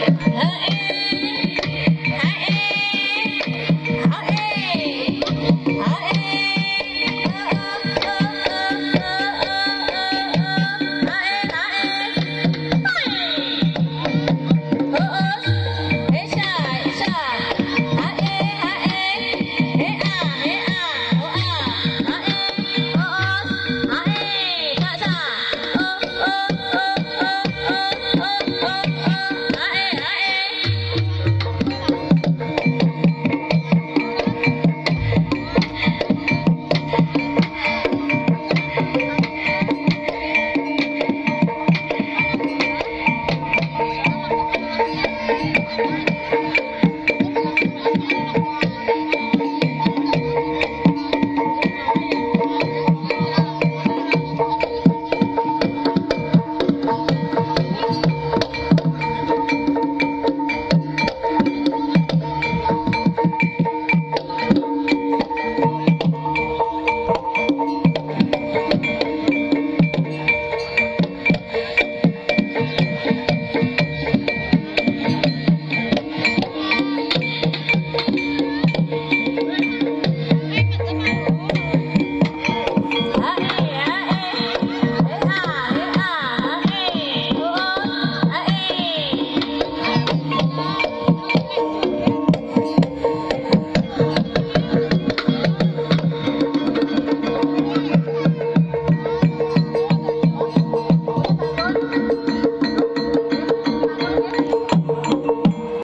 Hey.